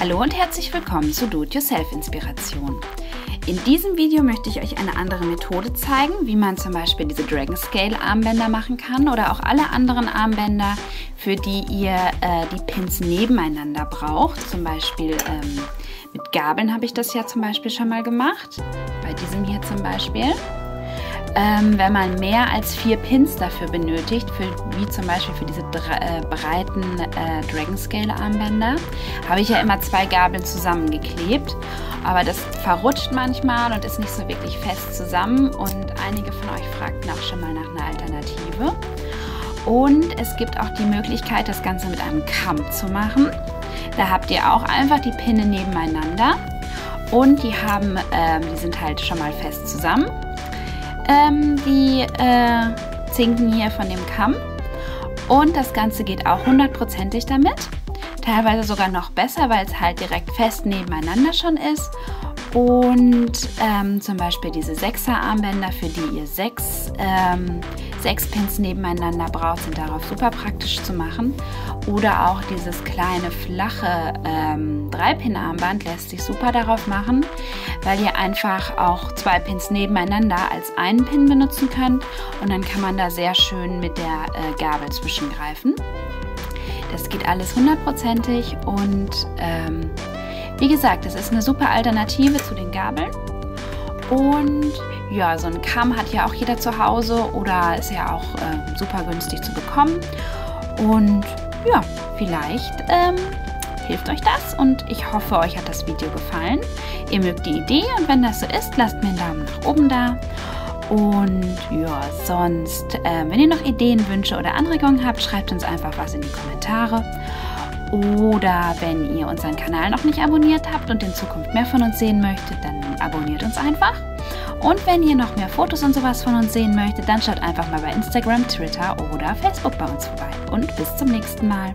Hallo und herzlich willkommen zu Do-it-yourself-Inspiration. In diesem Video möchte ich euch eine andere Methode zeigen, wie man zum Beispiel diese Dragon Scale Armbänder machen kann oder auch alle anderen Armbänder, für die ihr äh, die Pins nebeneinander braucht. Zum Beispiel ähm, mit Gabeln habe ich das ja zum Beispiel schon mal gemacht. Bei diesem hier zum Beispiel. Ähm, wenn man mehr als vier Pins dafür benötigt, für, wie zum Beispiel für diese äh, breiten äh, Dragon Scale Armbänder, habe ich ja immer zwei Gabeln zusammengeklebt. Aber das verrutscht manchmal und ist nicht so wirklich fest zusammen. Und einige von euch fragten auch schon mal nach einer Alternative. Und es gibt auch die Möglichkeit, das Ganze mit einem Kamm zu machen. Da habt ihr auch einfach die Pinne nebeneinander und die haben, äh, die sind halt schon mal fest zusammen ähm, die äh, Zinken hier von dem Kamm. Und das Ganze geht auch hundertprozentig damit. Teilweise sogar noch besser, weil es halt direkt fest nebeneinander schon ist. Und ähm, zum Beispiel diese 6er Armbänder, für die ihr sechs, ähm, sechs Pins nebeneinander braucht, sind darauf super praktisch zu machen. Oder auch dieses kleine flache ähm, 3-Pin-Armband lässt sich super darauf machen, weil ihr einfach auch zwei Pins nebeneinander als einen Pin benutzen könnt. Und dann kann man da sehr schön mit der äh, Gabel zwischengreifen. Das geht alles hundertprozentig und ähm, wie gesagt, das ist eine super Alternative zu den Gabeln. Und ja, so ein Kamm hat ja auch jeder zu Hause oder ist ja auch äh, super günstig zu bekommen. Und ja, vielleicht ähm, hilft euch das und ich hoffe, euch hat das Video gefallen. Ihr mögt die Idee und wenn das so ist, lasst mir einen Daumen nach oben da. Und ja, sonst, äh, wenn ihr noch Ideen, Wünsche oder Anregungen habt, schreibt uns einfach was in die Kommentare. Oder wenn ihr unseren Kanal noch nicht abonniert habt und in Zukunft mehr von uns sehen möchtet, dann abonniert uns einfach. Und wenn ihr noch mehr Fotos und sowas von uns sehen möchtet, dann schaut einfach mal bei Instagram, Twitter oder Facebook bei uns vorbei. Und bis zum nächsten Mal.